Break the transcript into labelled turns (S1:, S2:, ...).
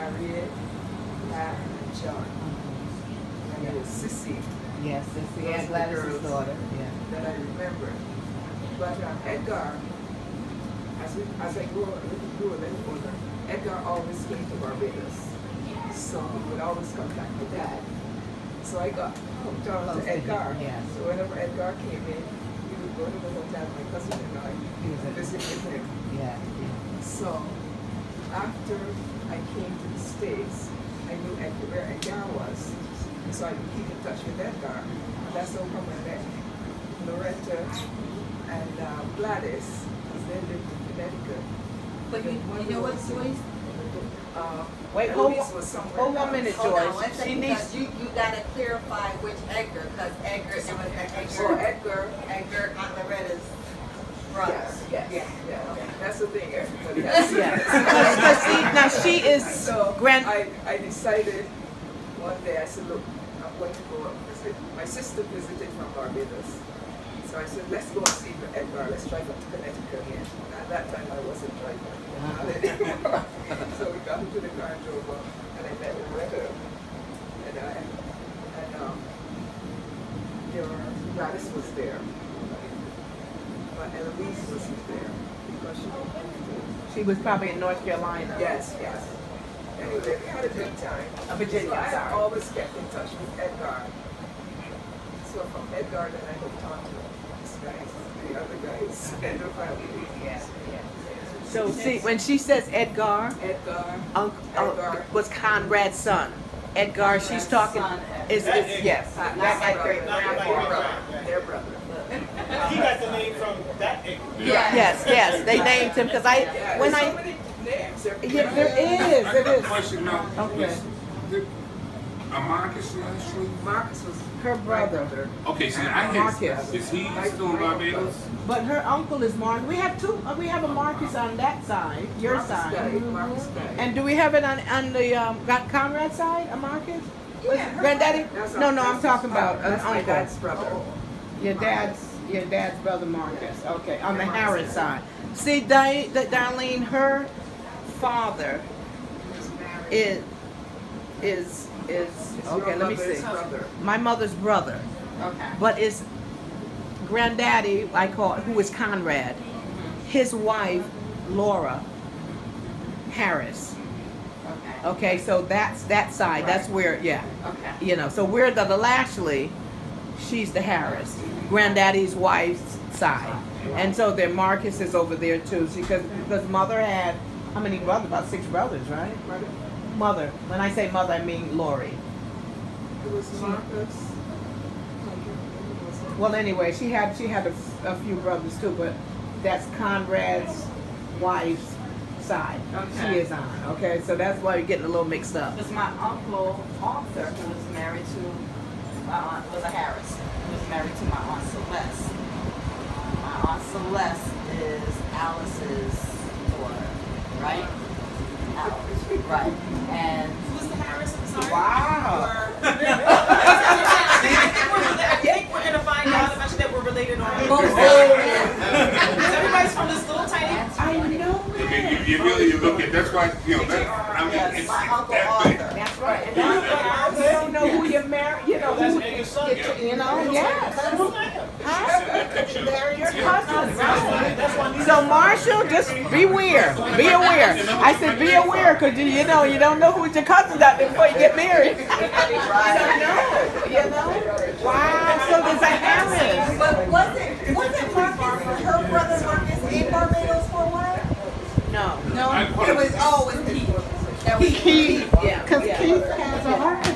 S1: Harriet, Pat, and John. And it was Sissy
S2: Yes, it's the
S1: Those
S2: Aunt
S1: are the
S2: Gladys's
S1: girls.
S2: daughter, yeah.
S1: that I remember. But um, Edgar, as, we, as I grew, a little- grew a little older, Edgar always came to Barbados. So he would always contact my dad. So I got hooked on
S2: Close
S1: to
S2: him,
S1: Edgar.
S2: yes.
S1: So whenever Edgar came in, we would go to the hotel, my cousin and I,
S2: He was a-
S1: visit with him.
S2: Yeah, yeah.
S1: So after I came to the States, I knew Edgar, where Edgar was. So I would keep in touch with Edgar. And that's how come I met Loretta and uh, Gladys, because they lived in Connecticut.
S3: But you, you know what,
S1: was-
S3: Joyce?
S1: Uh,
S2: Wait, hold on-
S1: was
S2: hold one
S1: else.
S2: minute,
S3: Hold on
S2: Joyce,
S3: one
S2: she
S3: second,
S2: needs-
S3: because you, you gotta clarify which Edgar, because Edgar, it was
S1: So
S3: Edgar,
S1: Edgar,
S3: Edgar, Aunt Loretta's brother.
S1: yes, yes,
S3: Yeah.
S1: yeah. The thing, everybody has.
S2: Yeah, because, see, now she is
S1: So
S2: grand,
S1: I, I decided one day, I said, look, I'm going to go up visit. My sister visited from Barbados. So I said, let's go and see Edgar, let's drive up to Connecticut again. At that time, I wasn't driving. Not so we got into the car and drove up, and I met Loretta. And I, and um, there were, Gladys was there. But Eloise wasn't there because she
S2: she was probably in North Carolina.
S1: Yes, yes. Anyway, we had a good time.
S2: Uh, Virginia,
S1: so I
S2: sorry.
S1: always kept in touch with Edgar. So from Edgar, then I hooked on to these guys, the other guys, and the family.
S2: Yeah, yeah. So see, when she says Edgar,
S1: Edgar,
S2: Unc
S1: Edgar.
S2: was Conrad's son. Edgar, she's talking,
S3: Son.
S2: is, is, yes.
S1: not
S2: that
S1: my
S2: Edgar.
S1: brother,
S4: Not my
S1: brother,
S4: brother.
S1: their brother.
S4: He got the name from that name.
S2: Yes, yes, they named him, because I,
S1: Yeah,
S2: when
S1: there's so
S2: I,
S1: many names. There,
S2: yeah, there is,
S5: I
S2: there
S5: got a
S2: is.
S5: question now.
S2: Okay.
S5: Is the- A Marcus Lashley?
S1: Marcus was
S2: Her brother.
S5: Okay, see, I
S2: Marcus.
S5: guess, is he still in Barbados?
S2: But her uncle is Mark. We have two. uh, We have a Marcus on that side, your
S1: Marcus
S2: side.
S1: died, Marcus died.
S2: And do we have it on on the um, got Conrad side, a Marcus?
S3: Yeah.
S2: Granddaddy?
S1: That's
S2: No, no, I'm talking
S1: his
S2: about
S1: father.
S2: an
S1: That's my
S2: uncle.
S1: dad's brother.
S2: Your dad's your dad's brother Marcus. Okay, on the Harris side. See, Di- Di- Darlene, her father
S1: He was married.
S2: is is is okay. Let me see.
S1: brother.
S2: My mother's brother.
S3: Okay.
S2: But it's granddaddy, I call it, who is Conrad, mm-hmm. his wife, Laura Harris.
S3: Okay.
S2: Okay, so that's that side. That's where, yeah.
S3: Okay.
S2: You know, so we're the, the Lashley, she's the Harris, granddaddy's wife's side. And so their Marcus is over there too, because because mother had how many brothers? About six brothers, right? Mother. When I say mother, I mean Lori.
S1: It was Marcus.
S2: Well, anyway, she had she had a, a few brothers too, but that's Conrad's wife's side.
S3: Okay.
S2: She is on. Okay, so that's why you're getting a little mixed up.
S3: Because my uncle Arthur, who was married to my aunt, was a Harris. He was married to my aunt Celeste. My aunt Celeste is Alice's daughter, right? Alice, right? And
S6: Who's the Harris? I'm sorry.
S2: Wow.
S6: Or- I think we're, I think we're gonna find out eventually that we're related on.
S3: both
S6: Because everybody's from this little tiny.
S2: I know
S5: I mean, you, you really, you look at, that's why, you know, that, I mean, it's,
S3: my uncle
S5: that big.
S3: Arthur.
S2: That's right. And I don't know who you're married. You know
S4: That's
S2: who.
S4: Megan's son.
S2: You know, yes. Huh? They're your cousins, right? So Marshall, just beware, be aware. I said be aware because you, you know you don't know who your cousins out there before you get married. you don't know, you know. Wow, so there's a Harris.
S3: But wasn't wasn't Marcus her brother Marcus in Barbados for a while?
S2: No,
S3: No, it was oh, it was Keith. That was
S2: Keith, yeah,
S7: Because
S2: yeah.
S7: Keith has an architect